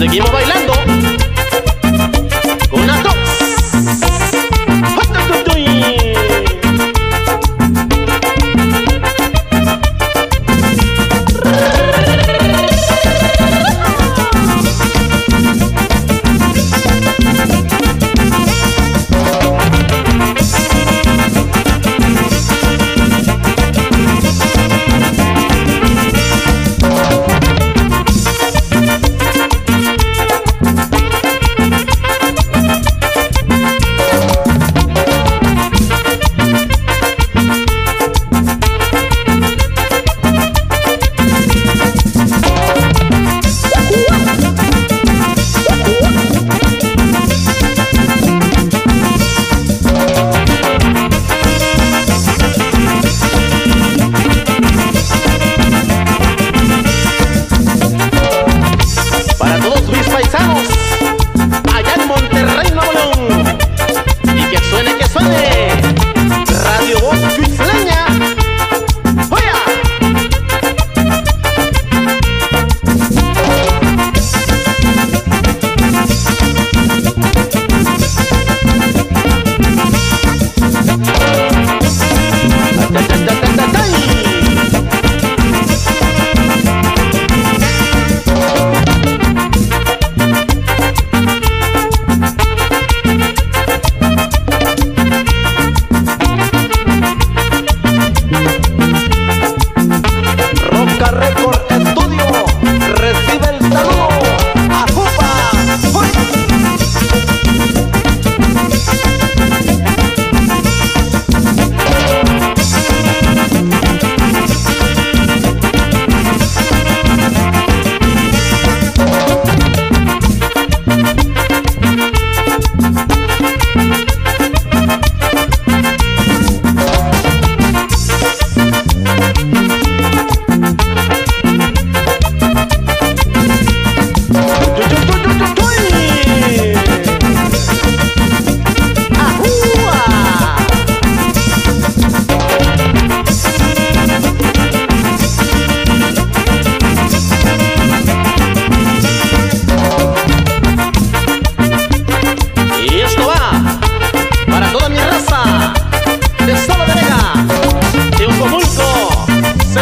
Seguimos bailando.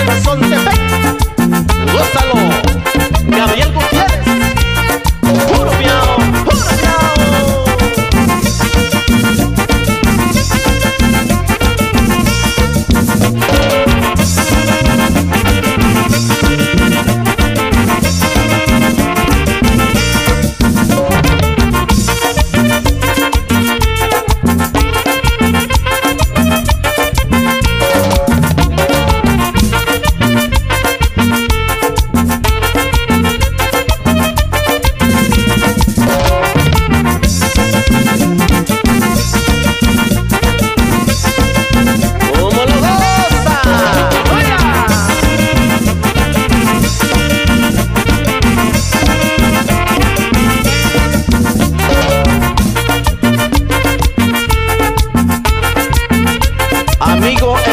sol conmigo.